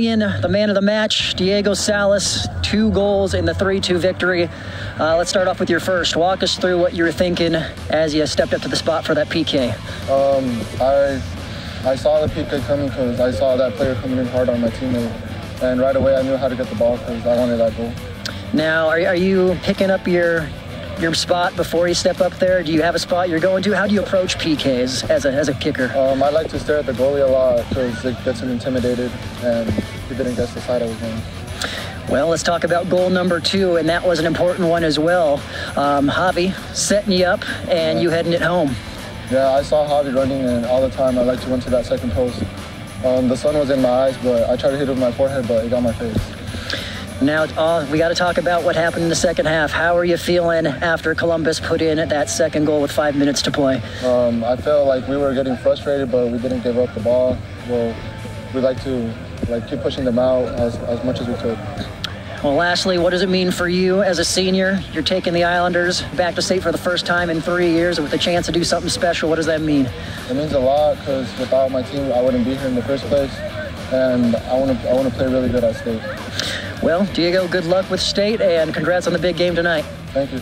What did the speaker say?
In the man of the match, Diego Salas, two goals in the 3 2 victory. Uh, let's start off with your first. Walk us through what you were thinking as you stepped up to the spot for that PK. Um, I I saw the PK coming because I saw that player coming in hard on my teammate, and right away I knew how to get the ball because I wanted that goal. Now, are, are you picking up your your spot before you step up there? Do you have a spot you're going to? How do you approach PKs as a, as a kicker? Um, I like to stare at the goalie a lot because it gets him intimidated, and he didn't guess the side I was going. Well, let's talk about goal number two, and that was an important one as well. Um, Javi setting you up, and yeah. you heading it home. Yeah, I saw Javi running, and all the time I like to run to that second post. Um, the sun was in my eyes, but I tried to hit it with my forehead, but it got my face. Now, uh, we got to talk about what happened in the second half. How are you feeling after Columbus put in that second goal with five minutes to play? Um, I felt like we were getting frustrated, but we didn't give up the ball. Well, we like to like keep pushing them out as, as much as we could. Well, lastly, what does it mean for you as a senior? You're taking the Islanders back to state for the first time in three years with a chance to do something special. What does that mean? It means a lot because without my team, I wouldn't be here in the first place, and I want to I want to play really good at state. Well, Diego, good luck with state and congrats on the big game tonight. Thank you.